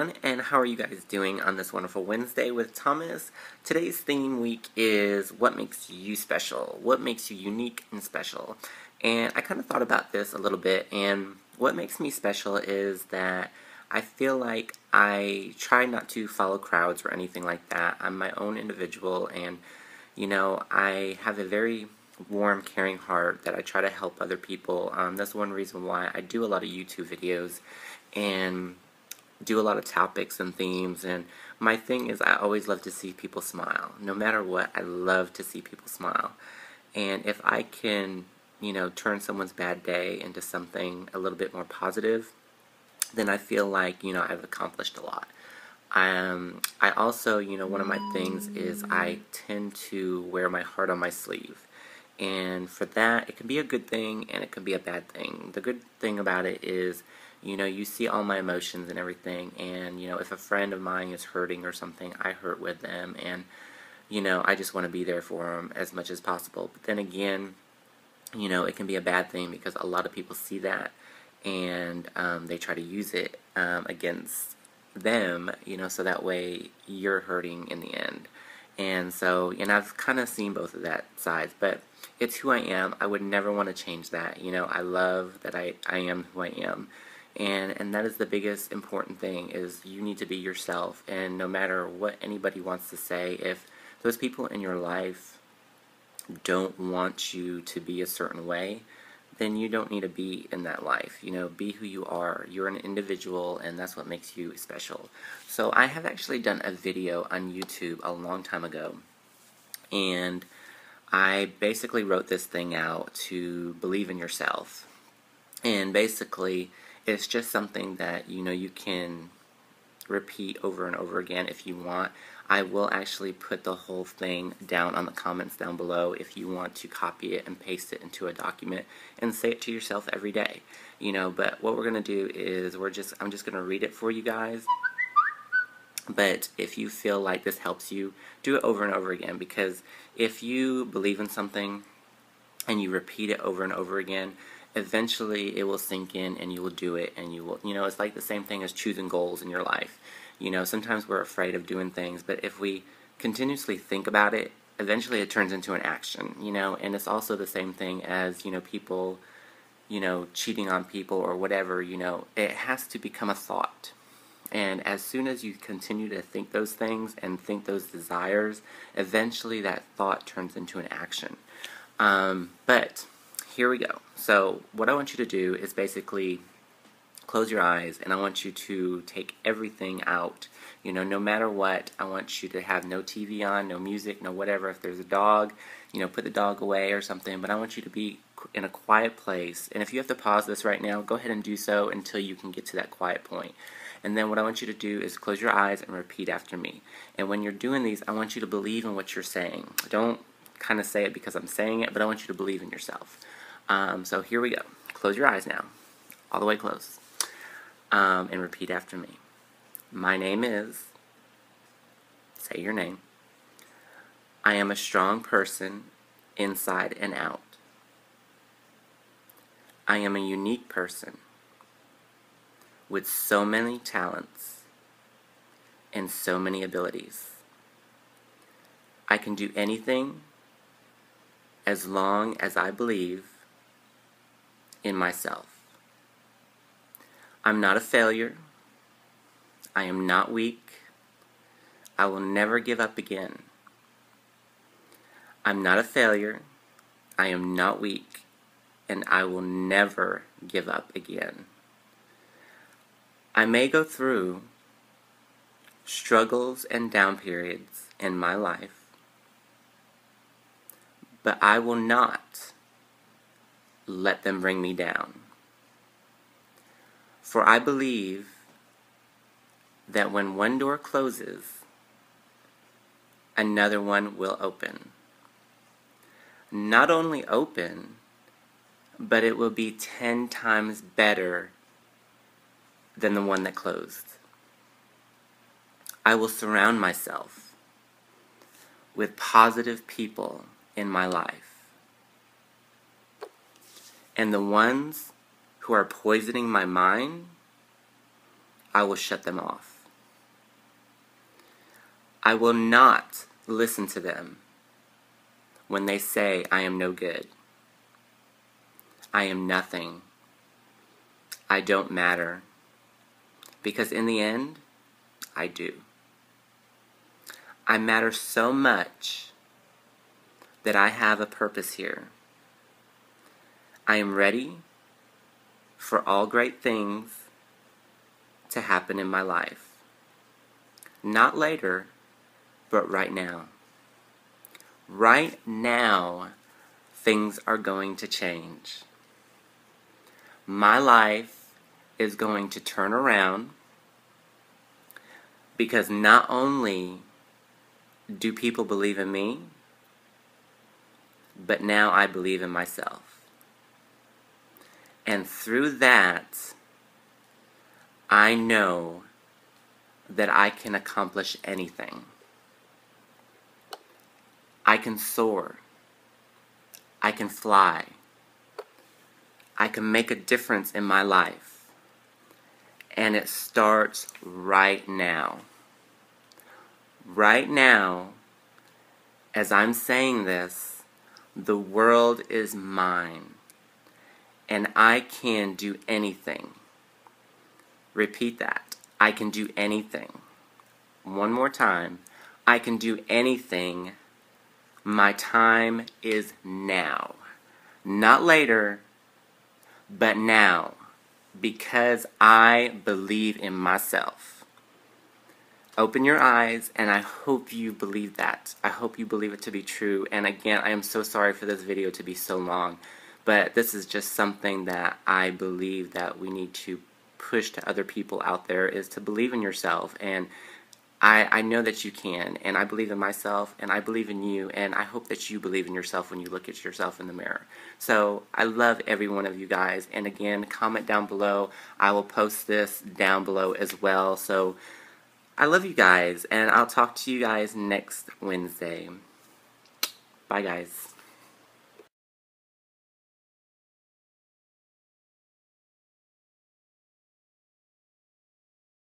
everyone, and how are you guys doing on this wonderful Wednesday with Thomas? Today's theme week is what makes you special, what makes you unique and special. And I kind of thought about this a little bit, and what makes me special is that I feel like I try not to follow crowds or anything like that. I'm my own individual, and you know, I have a very warm, caring heart that I try to help other people. Um, that's one reason why I do a lot of YouTube videos and do a lot of topics and themes and my thing is I always love to see people smile. No matter what, I love to see people smile. And if I can, you know, turn someone's bad day into something a little bit more positive, then I feel like, you know, I've accomplished a lot. Um, I also, you know, one of my things is I tend to wear my heart on my sleeve. And for that, it can be a good thing and it can be a bad thing. The good thing about it is you know, you see all my emotions and everything, and, you know, if a friend of mine is hurting or something, I hurt with them, and, you know, I just want to be there for them as much as possible. But then again, you know, it can be a bad thing because a lot of people see that and um, they try to use it um, against them, you know, so that way you're hurting in the end. And so, and I've kind of seen both of that sides, but it's who I am. I would never want to change that. You know, I love that I, I am who I am and and that is the biggest important thing is you need to be yourself. And no matter what anybody wants to say if those people in your life don't want you to be a certain way then you don't need to be in that life. You know be who you are. You're an individual and that's what makes you special. So I have actually done a video on YouTube a long time ago. And I basically wrote this thing out to believe in yourself. And basically it's just something that you know you can repeat over and over again if you want. I will actually put the whole thing down on the comments down below if you want to copy it and paste it into a document and say it to yourself every day. You know, but what we're going to do is we're just I'm just going to read it for you guys. But if you feel like this helps you, do it over and over again because if you believe in something and you repeat it over and over again, eventually it will sink in and you will do it and you will you know it's like the same thing as choosing goals in your life. You know sometimes we're afraid of doing things but if we continuously think about it eventually it turns into an action you know? And it's also the same thing as you know people you know cheating on people or whatever you know? It has to become a thought. And as soon as you continue to think those things and think those desires eventually that thought turns into an action. Um, but here we go. So what I want you to do is basically close your eyes and I want you to take everything out. You know, no matter what, I want you to have no TV on, no music, no whatever. If there's a dog, you know, put the dog away or something. But I want you to be in a quiet place. And if you have to pause this right now, go ahead and do so until you can get to that quiet point. And then what I want you to do is close your eyes and repeat after me. And when you're doing these, I want you to believe in what you're saying. Don't kind of say it because I'm saying it, but I want you to believe in yourself. Um, so here we go. Close your eyes now, all the way closed, um, and repeat after me. My name is, say your name. I am a strong person inside and out. I am a unique person with so many talents and so many abilities. I can do anything as long as I believe in myself. I'm not a failure. I am not weak. I will never give up again. I'm not a failure. I am not weak. And I will never give up again. I may go through struggles and down periods in my life, but I will not let them bring me down. For I believe that when one door closes, another one will open. Not only open, but it will be ten times better than the one that closed. I will surround myself with positive people in my life and the ones who are poisoning my mind, I will shut them off. I will not listen to them when they say I am no good. I am nothing. I don't matter. Because in the end, I do. I matter so much that I have a purpose here. I am ready for all great things to happen in my life. Not later, but right now. Right now, things are going to change. My life is going to turn around because not only do people believe in me, but now I believe in myself. And through that, I know that I can accomplish anything. I can soar. I can fly. I can make a difference in my life. And it starts right now. Right now, as I'm saying this, the world is mine. And I can do anything. Repeat that. I can do anything. One more time. I can do anything my time is now. Not later, but now. Because I believe in myself. Open your eyes, and I hope you believe that. I hope you believe it to be true. And again, I am so sorry for this video to be so long. But this is just something that I believe that we need to push to other people out there is to believe in yourself and I, I know that you can, and I believe in myself, and I believe in you, and I hope that you believe in yourself when you look at yourself in the mirror. So I love every one of you guys, and again, comment down below. I will post this down below as well. So I love you guys, and I'll talk to you guys next Wednesday. Bye, guys.